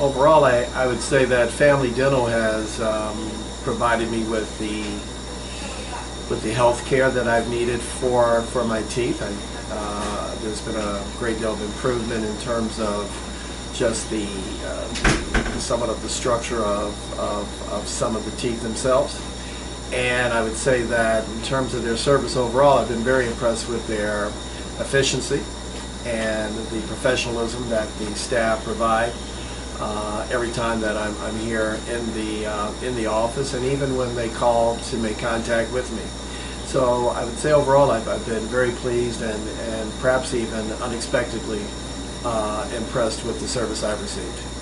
overall, I, I would say that Family Dental has um, provided me with the with the health care that I've needed for for my teeth. I, uh, there's been a great deal of improvement in terms of just the uh, somewhat of the structure of, of, of some of the teeth themselves. And I would say that in terms of their service overall, I've been very impressed with their efficiency and the professionalism that the staff provide uh, every time that I'm, I'm here in the uh, in the office, and even when they call to make contact with me. So I would say overall, I've, I've been very pleased and, and perhaps even unexpectedly uh, impressed with the service I've received.